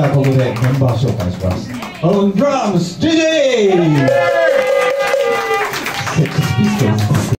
ゃあここでメンバー紹介します。オンドラム JJ セックスピストルズ。